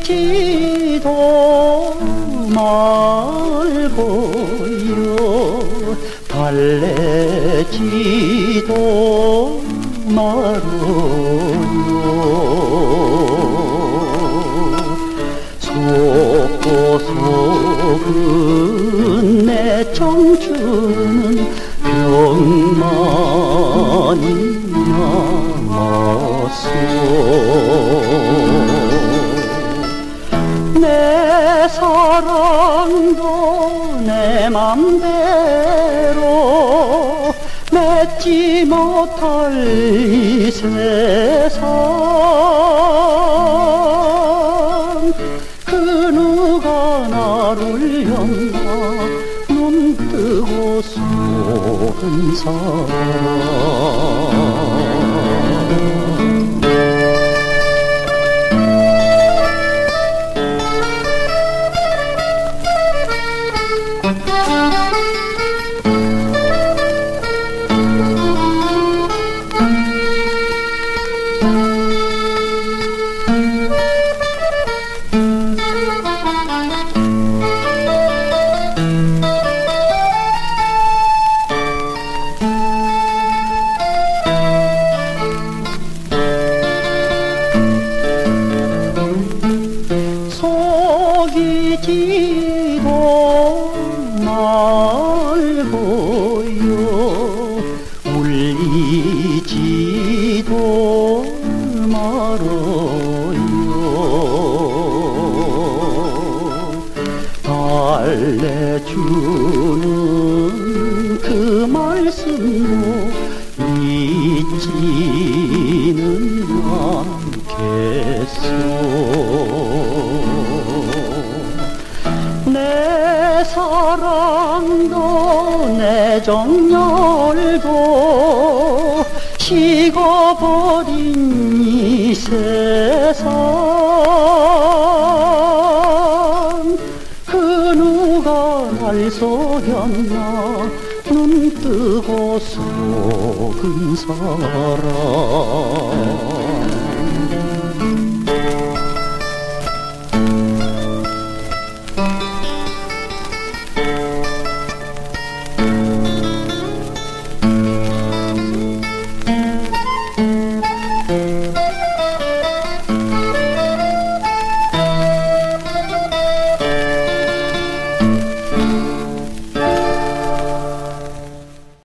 지도 말고요 달래지도 말고요. 속고 속은 내 청춘은 병만이 남았소 내 사랑도 내 맘대로 맺지 못할 이 세상. 그 누가 나를 였나 눈 뜨고 속은 사람 속이 울리지도 말아요. 달래주는 그 말씀도 잊지는 않겠소. 내 사랑도 내 정열도 식어버린 이 세상. 그 누가 날 속였나? 눈 뜨고 속은 사람